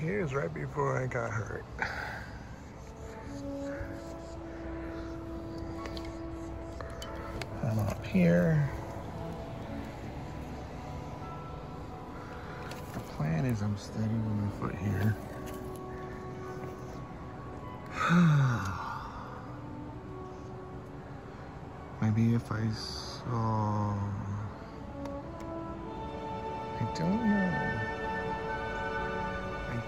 Here's right before I got hurt. I'm up here. The plan is I'm steady with my foot here. Maybe if I saw... I don't know.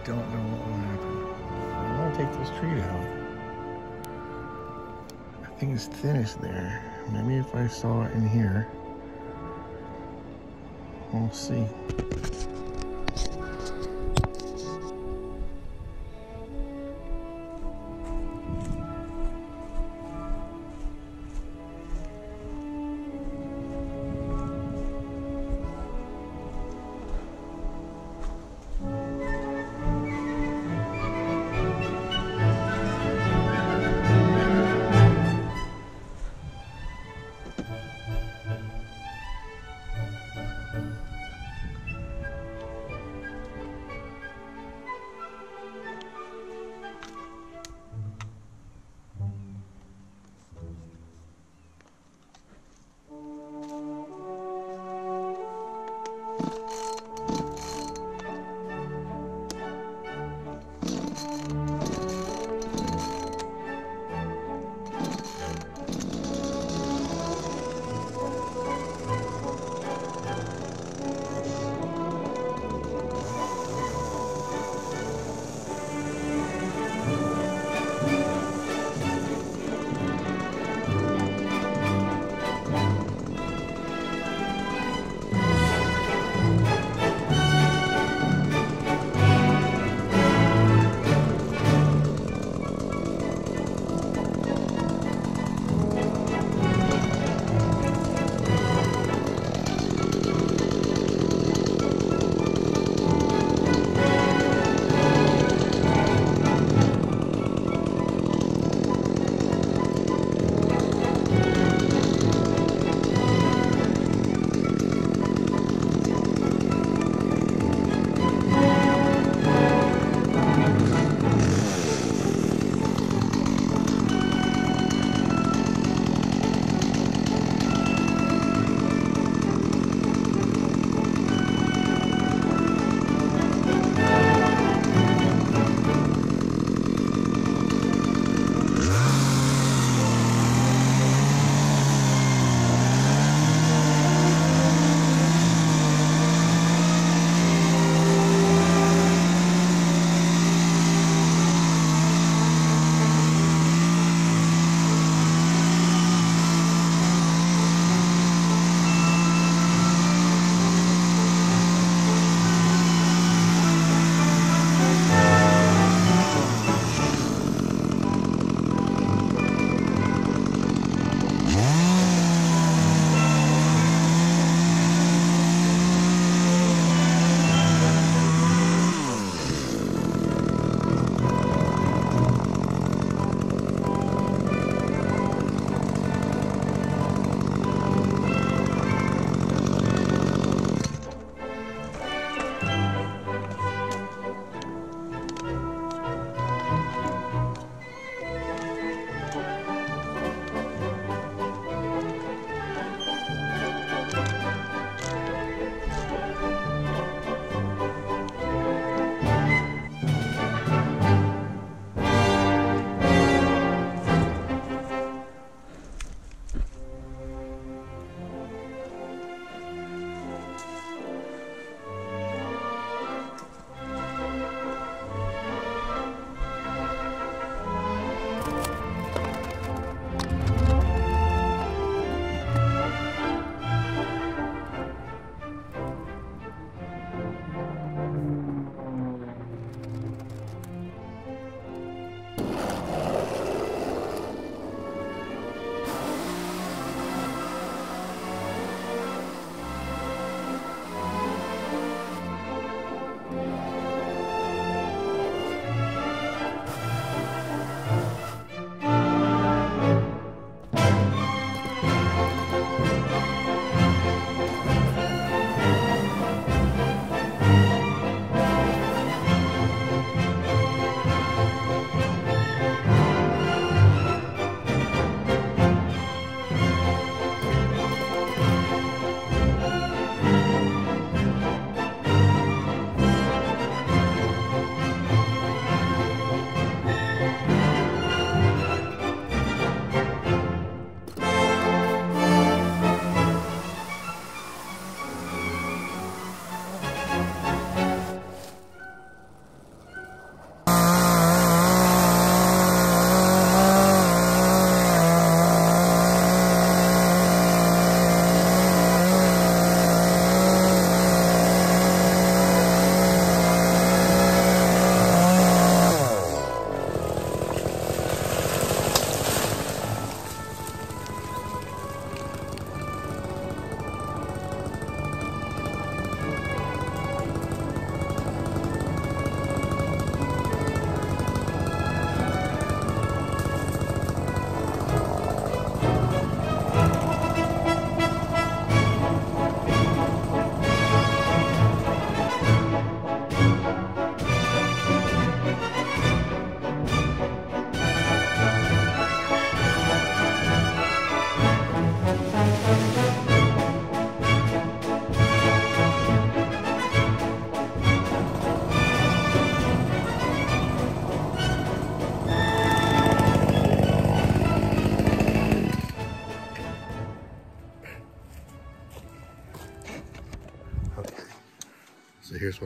Don't know what will happen. I want to take this tree down. I think it's thinnest there. Maybe if I saw it in here. We'll see.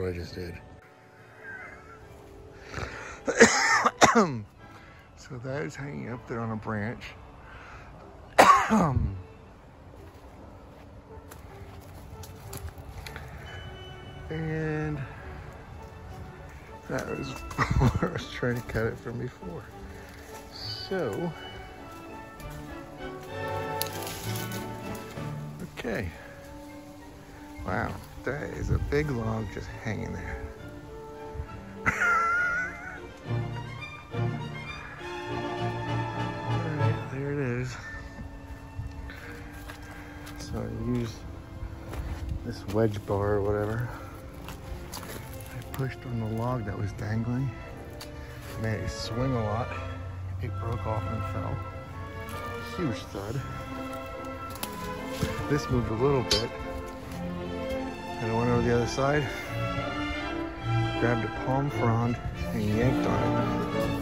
What I just did. so that is hanging up there on a branch. and that was where I was trying to cut it from before. So, okay. Wow, that is a big log just hanging there. Alright, there it is. So I use this wedge bar or whatever. I pushed on the log that was dangling. Made it swing a lot. It broke off and fell. Huge thud. This moved a little bit. Side, grabbed a palm frond and yanked on it.